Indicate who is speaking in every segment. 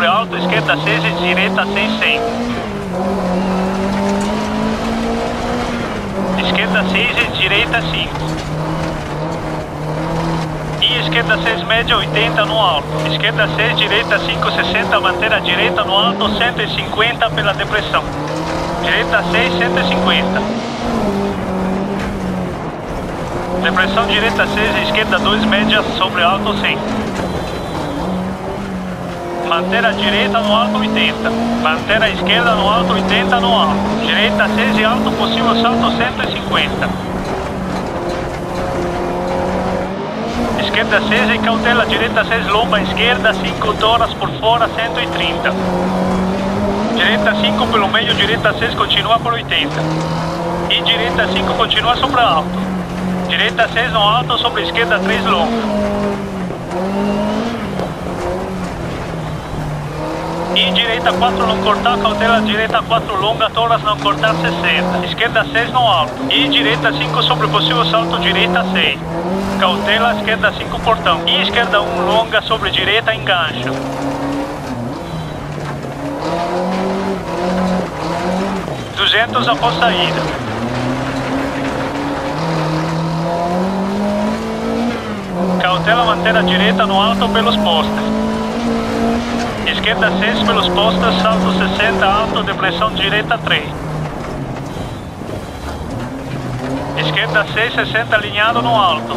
Speaker 1: sobre alto, esquerda 6 e direita 6, 100. Esquerda 6 e direita 5. E esquerda 6 média 80 no alto. Esquerda 6, direita 5, 60, manter a direita no alto 150 pela depressão. Direita 6, 150. Depressão direita 6, esquerda 2, média sobre alto 100. Manter a direita no alto 80. Manter a esquerda no alto 80 no alto. Direita 6 e alto possível salto 150. Esquerda 6 e cautela, direita 6 lomba, esquerda 5 toras por fora 130. Direita 5 pelo meio, direita 6 continua por 80. E direita 5 continua sobre alto. Direita 6 no alto, sobre esquerda 3 longa. E direita 4 não cortar, cautela, direita 4 longa, toras não cortar 60. Esquerda 6 no alto. E direita 5 sobre possível salto, direita 6. Cautela, esquerda 5 portão. E esquerda 1 longa sobre direita engancho. Duzentos após saída. Cautela manter a direita no alto pelos postes. Esquerda 6 pelos postes, salto 60 alto, depressão direita 3. Esquerda 6, 60 alinhado no alto.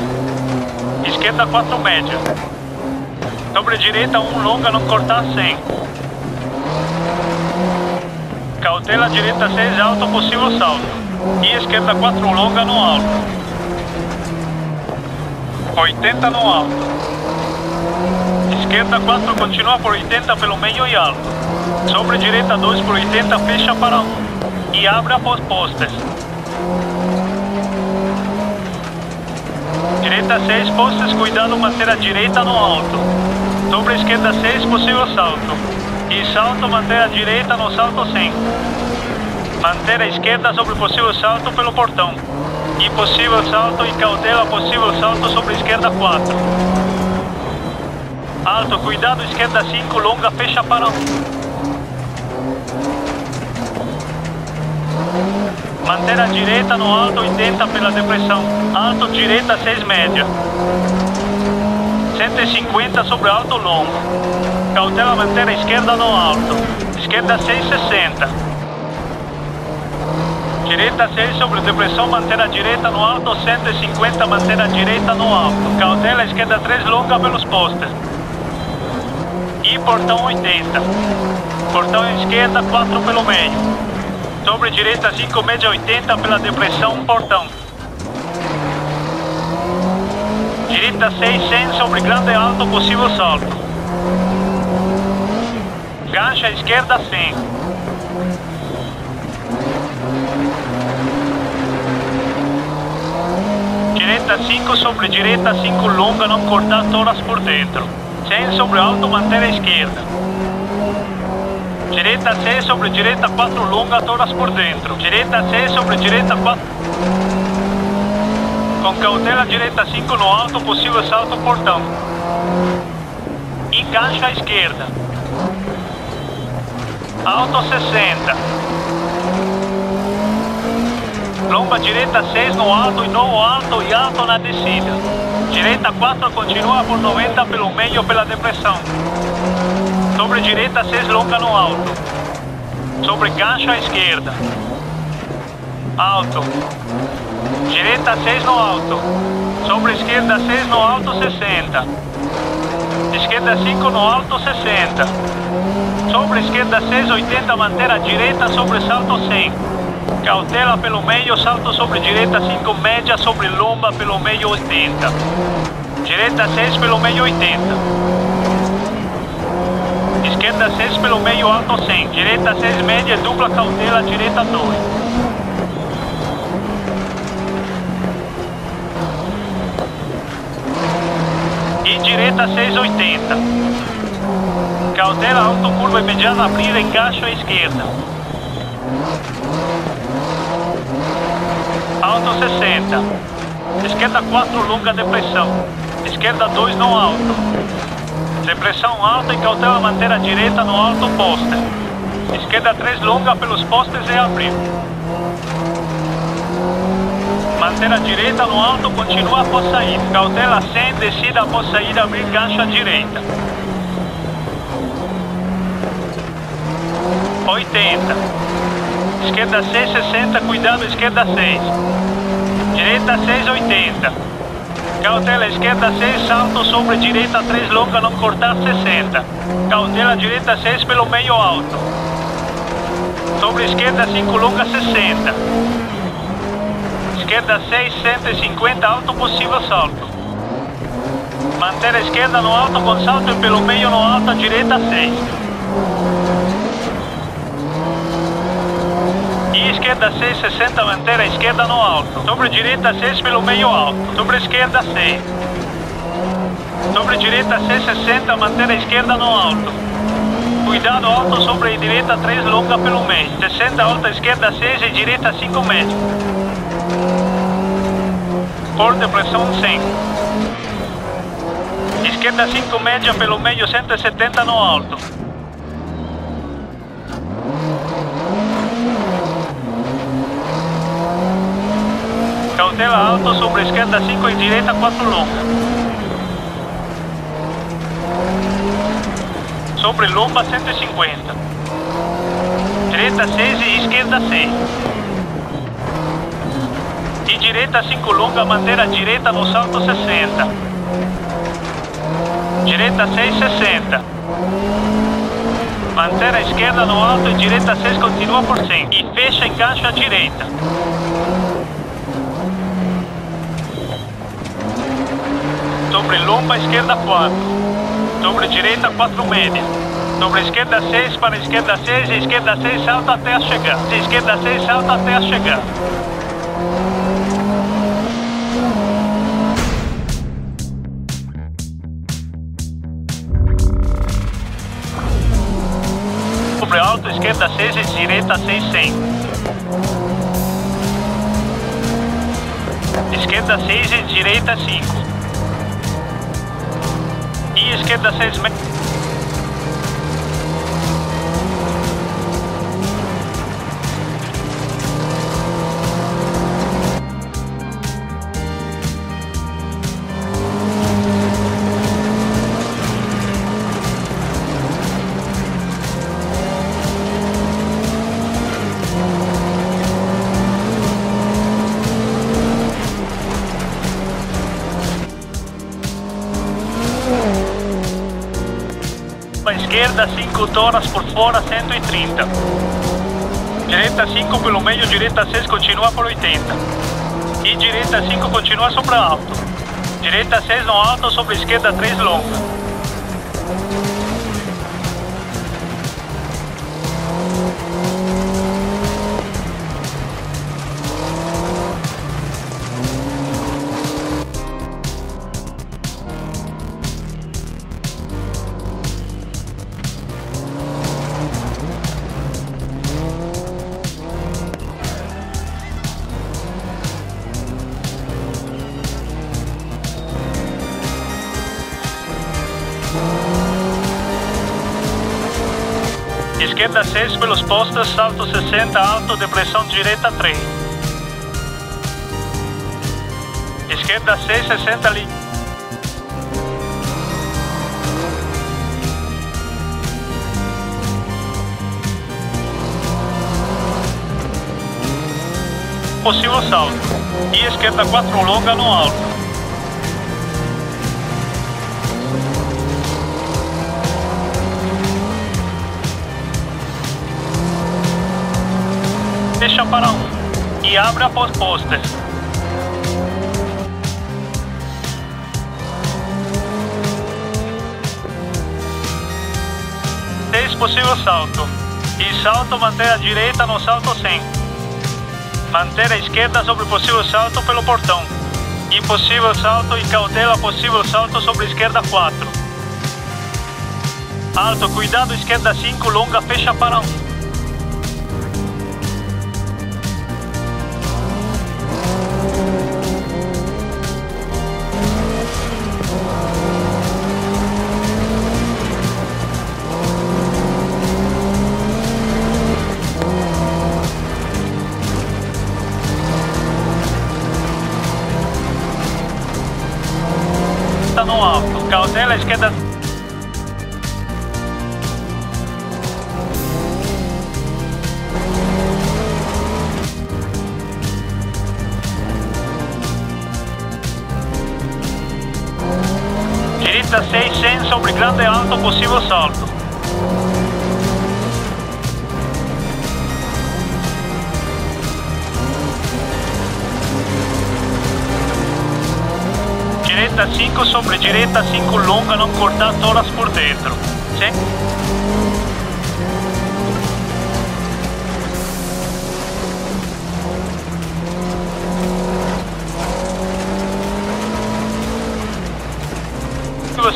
Speaker 1: Esquerda 4 média. Sobre direita 1 longa, não cortar 100. Cautela direita 6 alto, possível salto. E esquerda 4 longa no alto. 80 no alto. Esquerda 4 continua por 80 pelo meio e alto. Sobre direita 2 por 80 fecha para 1. E abre após postes. Direita 6 postes, cuidado manter a direita no alto. Sobre esquerda 6 possível salto. E salto manter a direita no salto 100. Manter a esquerda sobre possível salto pelo portão. E possível salto e cautela possível salto sobre esquerda 4. Alto, cuidado, esquerda 5, longa, fecha para 1. Manter a direita no alto 80 pela depressão. Alto, direita 6 média. 150 sobre alto longo. Cautela manter a esquerda no alto. Esquerda 6, 60. Direita 6 sobre depressão, manter a direita no alto, 150, manter a direita no alto. Cautela, esquerda 3, longa pelos postes. E portão 80. Portão esquerda, 4 pelo meio. Sobre direita 5, média 80 pela depressão, portão. Direita 6, 100 sobre grande alto, possível salto. Gancha esquerda 100. Direita 5 sobre direita 5 longa, não cortar toras por dentro. 100 sobre alto, manter a esquerda. Direita 6 sobre direita 4 longa, toras por dentro. Direita 6 sobre direita 4. Com cautela, direita 5 no alto, possível salto portão. Engancha à esquerda. Alto 60. Lomba direita 6 no alto e no alto e alto na descida. Direita 4 continua por 90 pelo meio pela depressão. Sobre direita 6 longa no alto. Sobre gancho à esquerda. Alto. Direita 6 no alto. Sobre esquerda 6 no alto 60. Esquerda 5 no alto 60. Sobre esquerda 6 80 manter a direita sobre salto 100. Cautela pelo meio, salto sobre direita 5 média sobre lomba pelo meio 80. Direita 6 pelo meio 80. Esquerda 6 pelo meio alto 100. Direita 6 média, dupla cautela, direita 2. E direita 680. Cautela alto curva imediata abrir encaixo à esquerda. Alto 60. Esquerda 4, longa depressão. Esquerda 2, no alto. Depressão alta e cautela manter a direita no alto poste. Esquerda 3, longa pelos postes e abrir. Manter a direita no alto, continua após sair. Cautela 100, descida após sair, abrir gancho à direita. 80. Esquerda 6, 60, cuidado, esquerda 6. Direita 6, 80. Cautela esquerda 6, salto sobre direita 3, longa, não cortar 60. Cautela direita 6 pelo meio alto. Sobre esquerda 5, longa 60. Esquerda 6, 150, alto possível salto. Manter a esquerda no alto com salto e pelo meio no alto, direita 6. Esquerda 6, 60, manter a esquerda no alto. Sobre direita 6 pelo meio alto. Sobre esquerda 6. Sobre direita 6, 60, manter a esquerda no alto. Cuidado alto sobre direita 3, longa pelo meio. 60, alta esquerda 6 e direita 5 médio. Por depressão 100. Esquerda 5 média pelo meio 170 no alto. Cautela alto sobre esquerda 5 e direita 4 longa. Sobre lomba 150. Direita 6 e esquerda 6. E direita 5 longa, manter direita no salto 60. Direita 6, 60. Manter esquerda no alto e direita 6 continua por 100. E fecha encaixa a direita. Sobre lomba esquerda 4. Sobre direita 4 média. Sobre esquerda 6 para esquerda 6 e esquerda 6 salta até a chegar. E esquerda 6 salta até a chegar. Sobre alto, esquerda 6 e direita 6, 100. Esquerda 6 e direita 5 esquerda 6 metros. Esquerda 5 toras por fora 130. Direita 5 pelo meio, direita 6 continua por 80. E direita 5 continua sobre alto. Direita 6 no alto sobre esquerda 3 longa. Esquerda 6 pelos postos, salto 60, alto, depressão direita 3. Esquerda 6, 60 ali. Possível salto. E esquerda 4 longa no alto. Para um e abre após postes. Seis possível salto. E salto manter a direita no salto 100. Manter a esquerda sobre possível salto pelo portão. Impossível salto e cautela possível salto sobre esquerda 4. Alto, cuidado, esquerda 5, longa, fecha para 1. Esquerda. Direita 600 sobre grande alto possível salto. Direita 5 sobre direita 5 longa, não cortar toras por dentro. Sim?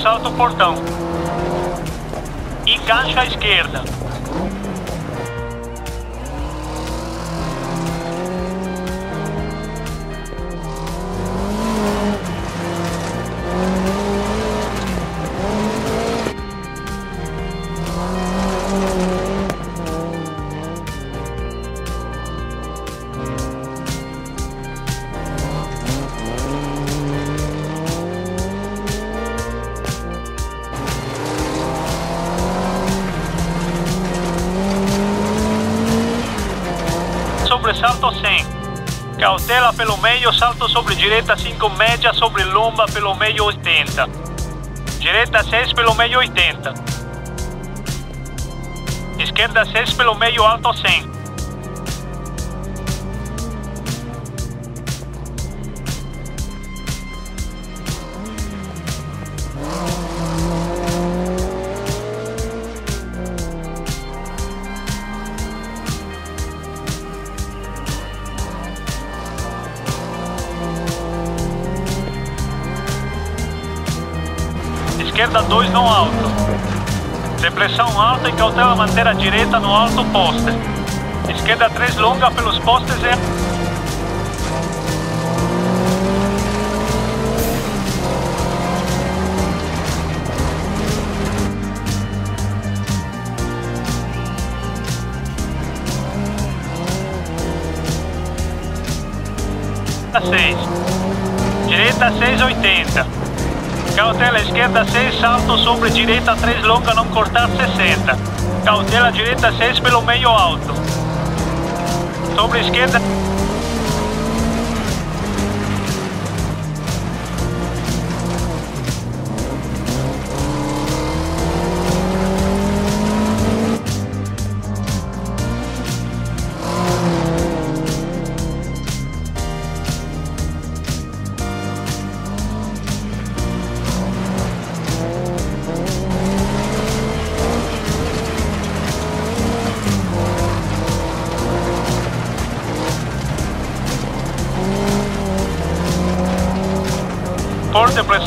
Speaker 1: salto o portão. Encaixa à esquerda. Cautela pelo meio, salto sobre direita 5 média, sobre lomba pelo meio 80. Direita 6 pelo meio 80. Esquerda 6 pelo meio alto 100. 2 no alto. Depressão alta e cautela manter a direita no alto poste. Esquerda 3 longa pelos postes e... Direita 680. Cautela esquerda 6, salto sobre direita 3, longa, não cortar 60. Cautela direita 6 pelo meio alto. Sobre esquerda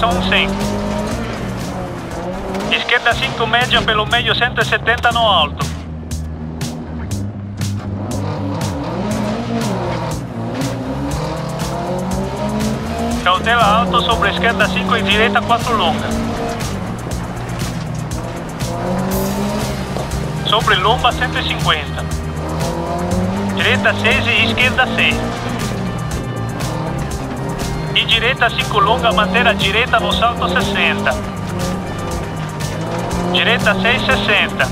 Speaker 1: Pressão 100. Esquerda 5 média pelo meio 170 no alto. Cautela alto sobre esquerda 5 e direita 4 longa. Sobre lomba 150. Direita 6 e esquerda 6 e direita 5 longa, manter a direita no salto 60. Direita 6, 60.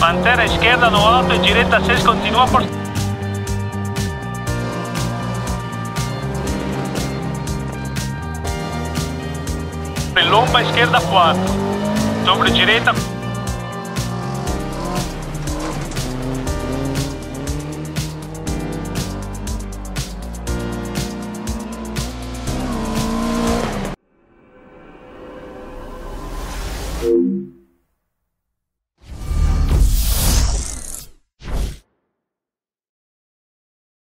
Speaker 1: Manter a esquerda no alto e direita 6 continua por... Lomba esquerda 4. Sobre direita